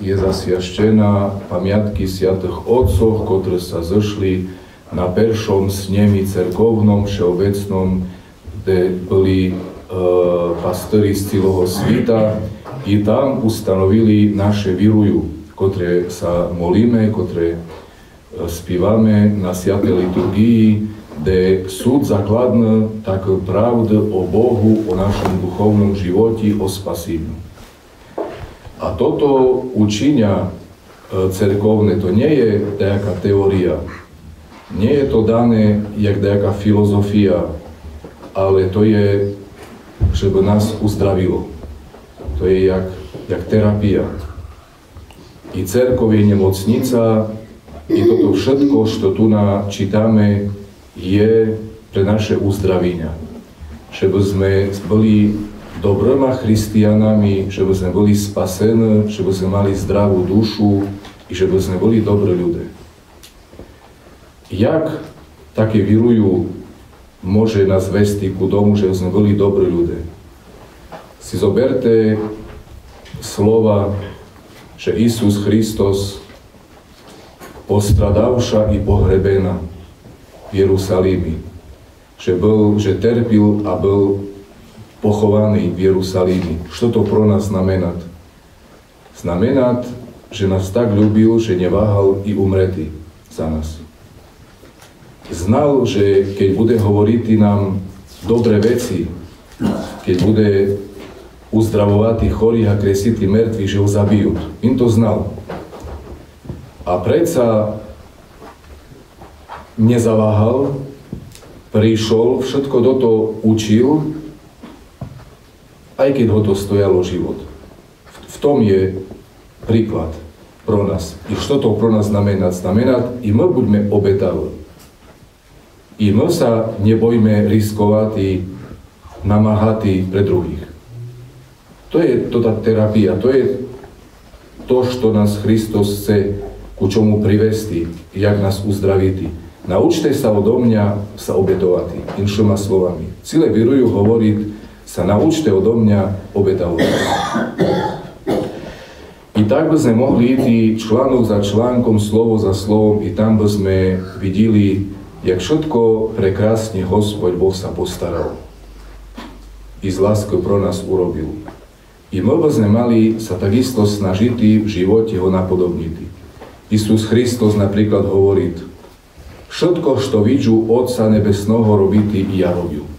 je zasviaštená pamiatky sviatých otcov, ktoré sa zešli na peršom snemi cerkovnom, všeobecnom, kde boli e, pastori z celého svita i tam ustanovili naše viruju, ktoré sa molíme, ktoré e, spívame na sviatej liturgii, kde súd zakladne tak pravdu o Bohu, o našom duchovnom živote, o spaseniu. A toto učenia e, cerkovné, to nie je nejaká teória, nie je to dané jak nejaká filozofia, ale to je, že by nás uzdravilo. To je jak, jak terapia. I cerkov je nemocnica, i toto všetko, čo tu čítame, je pre naše uzdravenia. Že by sme boli dobrýma christianami, že by sme boli spasení, že by sme mali zdravú dušu i že by sme boli dobrí ľudia. Jak také virujú môže nás vesti ku domu, že sme boli dobrí ľudia? Si zoberte slova, že Isus Christos postradavša i pohrebena v Jerusalími, že, bol, že terpil a bol pochovaný v Jerusalími. Čo to pro nás znamená? Znamená, že nás tak ľúbil, že neváhal i umreti za nás. Znal, že keď bude hovoriť nám dobré veci, keď bude uzdravovať chorých a kresiť mŕtvych, že ho zabijú. In to znal. A predsa nezaváhal, prišiel, všetko do toho učil aj keď ho to stojalo život. V tom je príklad pro nás. I čo to pro nás znamená? Znamená, i my buďme obetaví. I my sa nebojme riskovať i namáhať pre druhých. To je to tá terapia, to je to, čo nás Kristus chce ku čomu privesti, jak nás uzdravíti. Naučte sa odo mňa sa obetovať, inšoma slovami. Cile virujú hovoriť, sa naučte odo mňa obetavovať. I tak by sme mohli ísť článok za článkom, slovo za slovom, i tam by sme videli, jak všetko prekrásne Hospod Boh sa postaral. I z láskou pro nás urobil. I my by sme mali sa takisto snažiť v živote ho napodobniť. Isus Christos napríklad hovorí, všetko, čo vidžu Otca Nebesného robíti, i ja robil.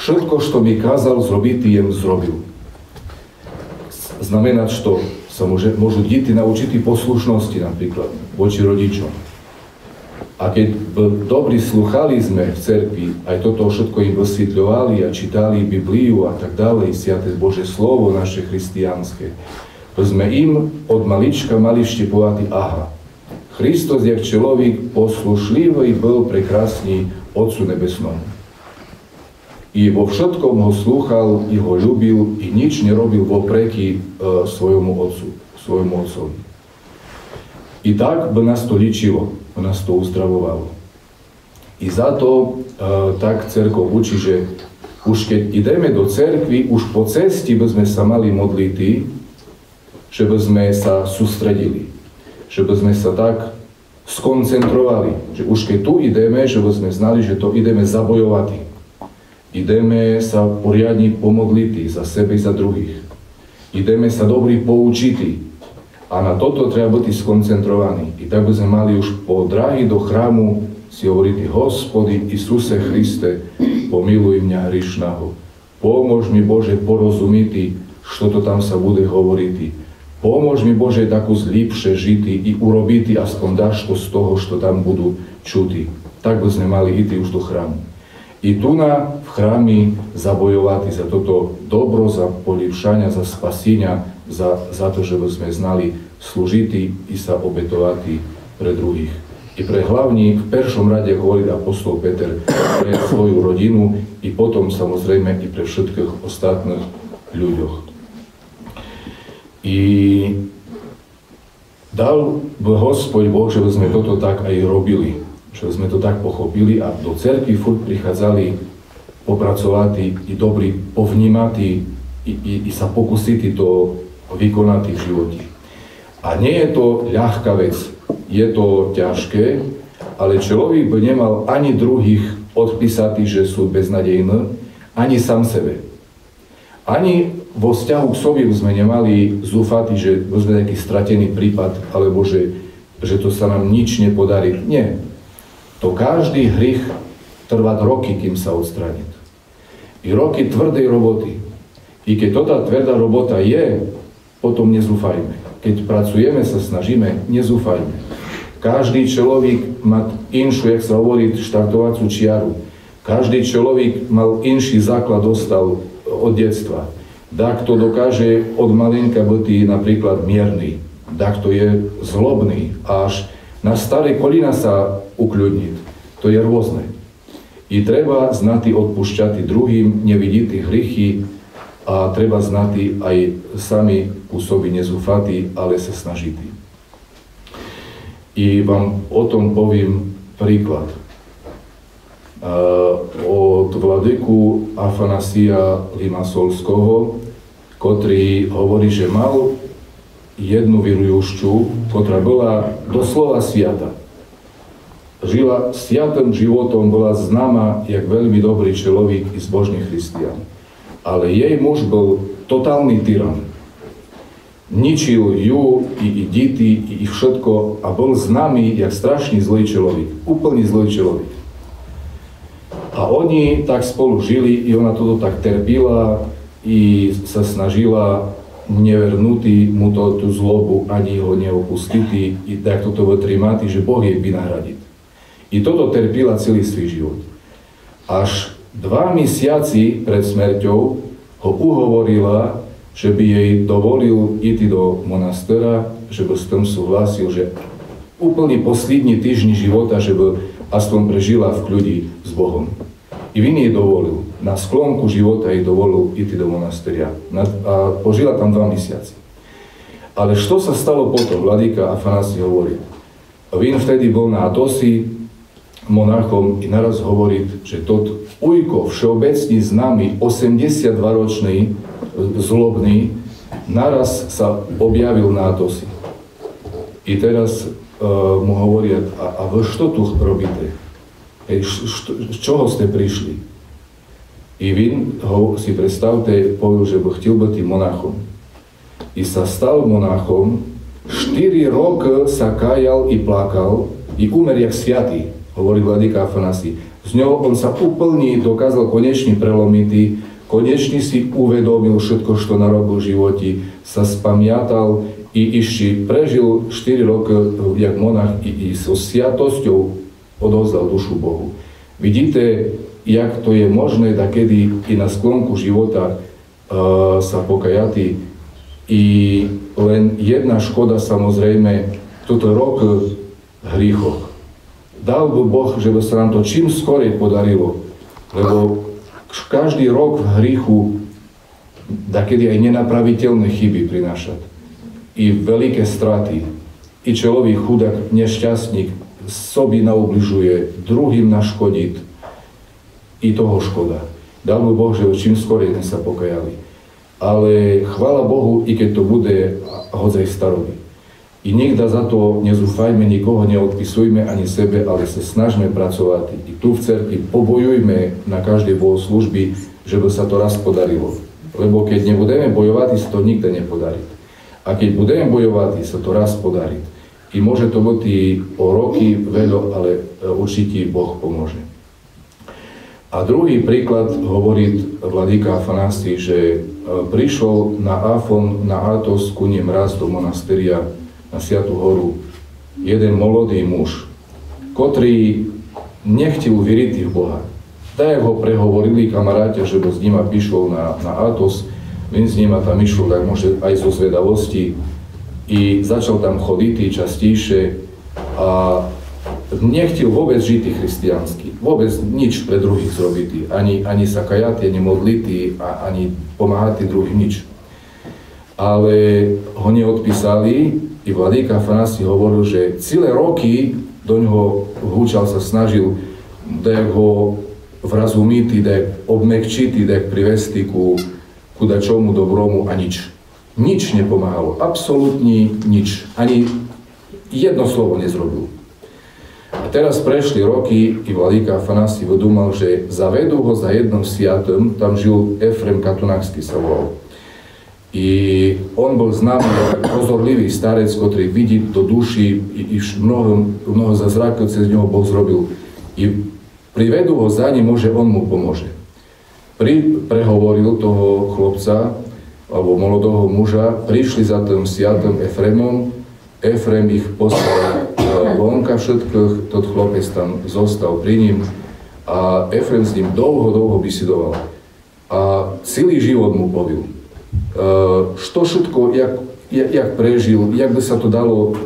Všetko, čo mi kázal zrobiť, jem zrobil. Znamená, čo sa môže, môžu deti naučiť poslušnosti napríklad voči rodičom. A keď dobrí sluchali sme v cerkvi, aj toto všetko im vysvetľovali a čítali Bibliu a tak ďalej, Sviaté Bože slovo naše christianské, to sme im od malička mali vštepovať, aha, Hristos, jak človek poslušlivý, bol prekrásny Otcu Nebesnomu i vo všetkom ho slúchal, i ho ľúbil, i nič nerobil vopreky e, svojmu otcu, svojmu otcovi. I tak by nás to ličilo, by nás to uzdravovalo. I za to e, tak cerkov učí, že už keď ideme do cerkvy, už po cesti by sme sa mali modliť, že by sme sa sústredili, že by sme sa tak skoncentrovali, že už keď tu ideme, že by sme znali, že to ideme zabojovať Ideme sa poriadne pomodliť za sebe i za druhých. Ideme sa dobrý poučiť. A na toto treba byť skoncentrovaní. I tak by sme mali už po dráhy do chrámu si hovoriť, Hospody Isuse Christe, pomiluj mňa hrišného. Pomôž mi Bože porozumieť, čo to tam sa bude hovoriť. Pomôž mi Bože takú zlipšie žity i urobiť aspoň daško z toho, čo tam budú čuti. Tak by sme mali ísť už do chrámu i tu na v chrámi zabojovať za toto dobro, za polipšania, za spasenia, za, za to, že by sme znali slúžiti i sa obetovať pre druhých. I pre hlavní v peršom rade hovorí apostol Peter pre svoju rodinu i potom samozrejme i pre všetkých ostatných ľuďoch. I dal by Hospod Boh, že by sme toto tak že sme to tak pochopili a do cerky furt prichádzali popracovať i dobrí povnímať i, i, i sa pokúsiť to vykonať v živote. A nie je to ľahká vec, je to ťažké, ale človek by nemal ani druhých odpísať, že sú beznadejné, ani sám sebe. Ani vo vzťahu k sobie by sme nemali zúfať, že sme nejaký stratený prípad, alebo že, že to sa nám nič nepodarí. Nie. To každý hrych trvá roky, kým sa odstráni. I roky tvrdej roboty. I keď to tá tvrdá robota je, potom nezúfajme. Keď pracujeme, sa snažíme, nezúfajme. Každý človek má inšiu, jak sa hovorí, štartovacú čiaru. Každý človek mal inší základ dostal od detstva. Dakto dokáže od malinka byť napríklad mierny. Dakto je zlobný, až na staré kolina sa ukľudniť. To je rôzne. I treba znati odpušťati druhým, nevidíti hrychy a treba znati aj sami ku sobi nezúfati, ale sa snažiti. I vám o tom poviem príklad. Od vladyku Afanasia Limasolského, ktorý hovorí, že mal jednu virujúšťu, ktorá bola doslova sviata žila sviatým životom, bola známa jak veľmi dobrý človek i zbožný christian. Ale jej muž bol totálny tyran. Ničil ju i, i dity, i, i všetko a bol známy jak strašný zlý človek. Úplný zlý človek. A oni tak spolu žili i ona toto tak terpila i sa snažila nevernutý mu to, tú zlobu ani ho neopustiť i tak toto vytrimati, že Boh jej vynahradí. I toto terpila celý svoj život. Až dva mesiaci pred smrťou ho uhovorila, že by jej dovolil ísť do monastera, že by s tom súhlasil, že úplne poslední týždni života, že by aspoň prežila v kľudi s Bohom. I vin jej dovolil. Na sklonku života jej dovolil ísť do monasteria. A požila tam dva mesiaci. Ale čo sa stalo potom? Vladika Afanasi hovorí. Vin vtedy bol na Atosi, monarchom i naraz hovoriť, že tot Ujko, všeobecne známy 82-ročný, zlobný, naraz sa objavil na Atosi. I teraz uh, mu hovoria, a, a vy čo tu robíte? Hej, z čoho ste prišli? I vin ho si predstavte, povedal, že by chtěl byť monachom. I sa stal monachom, 4 roky sa kajal i plakal, i umer jak sviatý hovorí Vladika Afanasi. Z ňou on sa úplne dokázal konečne prelomiť, konečne si uvedomil všetko, čo narobil v živote, sa spamiatal i ešte prežil 4 roky jak monach i, i so sviatosťou odovzdal dušu Bohu. Vidíte, jak to je možné, da kedy i na sklonku života uh, sa pokajati i len jedna škoda samozrejme, toto rok hríchoch dal by Boh, že by sa nám to čím skorej podarilo, lebo každý rok v hríchu kedy aj nenapraviteľné chyby prinášať. I veľké straty. I človek chudák, nešťastník, sobi naubližuje, druhým naškodiť. I toho škoda. Dal by Boh, že čím skorej sme sa pokajali. Ale chvála Bohu, i keď to bude hodzaj staroby. I nikda za to nezúfajme, nikoho neodpisujme ani sebe, ale sa snažme pracovať i tu v cerkvi, pobojujme na každej bohoslužby, že by sa to raz podarilo. Lebo keď nebudeme bojovať, sa to nikdy nepodarí. A keď budeme bojovať, sa to raz podarí. I môže to byť o roky veľa, ale e, určite Boh pomôže. A druhý príklad hovorí Vladika Afanasi, že e, prišiel na Afon, na Atos ku ním raz do monasteria na Siatu horu. Jeden molodý muž, ktorý nechtil veriť v Boha. Tak ho prehovorili kamaráte, že by s nima prišiel na, na Atos, len s nima tam išiel, tak môže aj zo zvedavosti. I začal tam chodiť častejšie. A nechtil vôbec žiť christiansky, vôbec nič pre druhých zrobiť, ani, ani sa kajať, ani modliť, ani pomáhať druhým, nič. Ale ho neodpísali i Vladíka Franci hovoril, že celé roky do ňoho húčal sa snažil da ho vrazumiti, da obmekčiti, da privesti ku, ku dačomu dobromu, a nič. Nič nepomáhalo, absolútne nič. Ani jedno slovo nezrobil. A teraz prešli roky i Vladíka Afanasi uvedomal, že zavedú ho za jednom sviatom, tam žil Efrem Katunakský sa volal. I on bol známy pozorlivý starec, ktorý vidí do duši i, i mnoho, mnoho zázrakov cez neho Boh zrobil. I privedú ho za ním, že on mu pomôže. Pri, prehovoril toho chlopca, alebo molodého muža, prišli za tým siatom Efremom, Efrem ich poslal e, vonka všetkých, tot chlopec tam zostal pri ním a Efrem s ním dlho, dlho bisidoval. A celý život mu povil što všetko, jak, jak prežil, jak by sa to dalo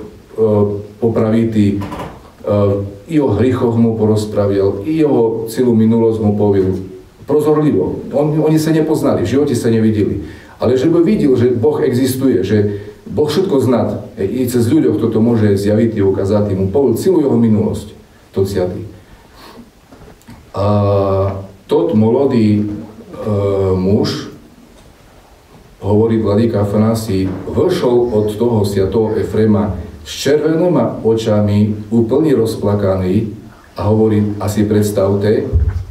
popraviť, i o hrychoch mu porozpravil, i jeho celú minulosť mu povil. Prozorlivo. On, oni sa nepoznali, v živote sa nevideli. Ale že by videl, že Boh existuje, že Boh všetko zná, i cez ľuďoch toto môže zjaviť a ukázať, mu povil celú jeho minulosť, to ciatý. A tot molodý e, muž, hovorí Vladika Afanasi, vyšol od toho sviatého Efrema s červenými očami, úplne rozplakaný a hovorí, asi predstavte,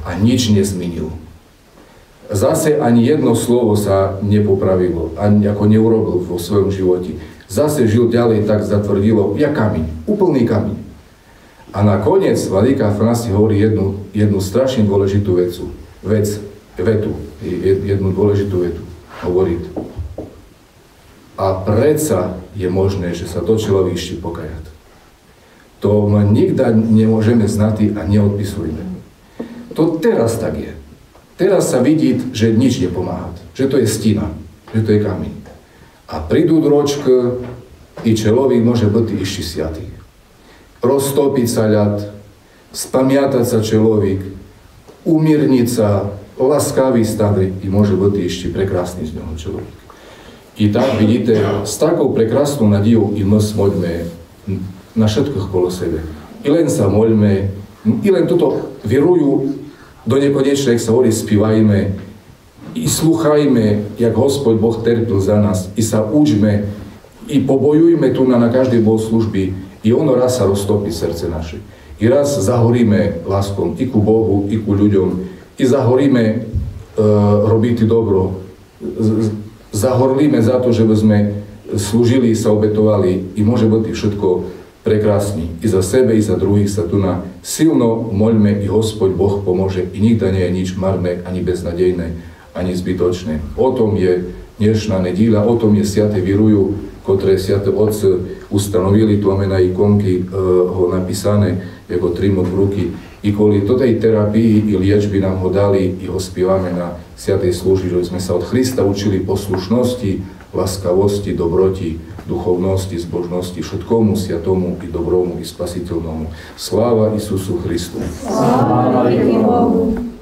a nič nezmenil. Zase ani jedno slovo sa nepopravilo, ani ako neurobil vo svojom živote. Zase žil ďalej tak zatvrdilo, ja kameň, úplný kameň. A nakoniec Vladika Afanasi hovorí jednu, jednu strašne dôležitú vecu, vec, vetu, jednu dôležitú vetu hovorí. A predsa je možné, že sa to človek ešte pokajať. To my nikdy nemôžeme znať a neodpisujeme. To teraz tak je. Teraz sa vidí, že nič nepomáha. Že to je stina, že to je kameň. A prídu dročky i človek môže byť ešte sviatý. Roztopiť sa ľad, spamiatať sa človek, umírniť sa, laskavý, stavý i môže byť ešte prekrásny z neho človek. I tak vidíte, s takou prekrásnou nadijou i my smoďme na všetkých kolo sebe. I len sa moľme, i len toto vierujú do nekonečna, jak sa hovorí, spívajme, i sluchajme, jak Hospod Boh terpil za nás, i sa učme, i pobojujme tu na, na každej bohoslužby, i ono raz sa roztopí srdce naše. I raz zahoríme láskom i ku Bohu, i ku ľuďom, i zahoríme e, robiť dobro, zahorlíme za to, že sme slúžili, sa obetovali. I môže byť všetko prekrásny. I za sebe, i za druhých sa tu na silno moľme i Hospod Boh pomôže. I nikda nie je nič marné, ani beznadejné, ani zbytočné. O tom je dnešná nedíla, o tom je Siate Virujú, ktoré Siate Otce ustanovili, tu máme na ikonky e, ho napísané, ako trimot v ruky, i kvôli tej terapii i liečby nám ho dali, i ho spievame na Sviatej slúži, že sme sa od Krista učili poslušnosti, laskavosti, dobroti, duchovnosti, zbožnosti, všetkomu sviatomu i dobromu i spasiteľnomu. Sláva Isusu Christu. Sláva Bohu.